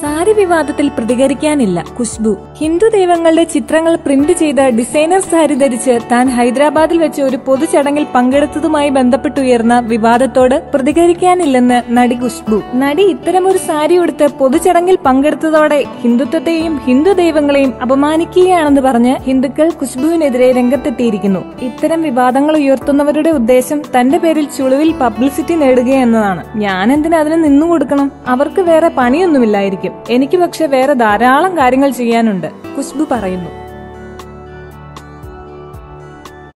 സാരി വിവാദത്തിൽ പ്രതികരിക്കാനില്ല. ഖുശ്ബു. ഹിന്ദു ദൈവങ്ങളുടെ ചിത്രങ്ങൾ പ്രിന്റ് ചെയ്ത ഡിസൈനർ സാരി ധരിച്ച് താൻ ഹൈദരാബാദിൽ വെച്ച് ഒരു പൊതുചടങ്ങിൽ പങ്കെടുത്തതുമായി ബന്ധപ്പെട്ടുയർന്ന വിവാദത്തോട് പ്രതികരിക്കാനില്ലെന്ന് നടി ഖുശ്ബു. നടി ഇത്തരമൊരു സാരി ഉടുത്ത് പൊതുചടങ്ങിൽ പങ്കെടുത്തതോടെ ഹിന്ദുത്വത്തെയും ഹിന്ദു ദൈവങ്ങളെയും അപമാനിക്കുകയാണെന്ന് പറഞ്ഞ് ഹിന്ദുക്കൾ ഖുശ്ബുവിനെതിരെ രംഗത്തെത്തിയിരിക്കുന്നു. ഇത്തരം വിവാദങ്ങൾ ഉയർത്തുന്നവരുടെ ഉദ്ദേശം തന്റെ പേരിൽ ചുളിവിൽ പബ്ലിസിറ്റി നേടുക എന്നതാണ് ഞാൻ എന്തിനാ അതിന് നിന്നു കൊടുക്കണം? അവർക്ക് വേറെ പണിയൊന്നുമില്ലായിരിക്കും. എനിക്ക് പക്ഷെ വേറെ ധാരാളം കാര്യങ്ങൾ ചെയ്യാനുണ്ട്. ഖുശ്ബു പറയുന്നു.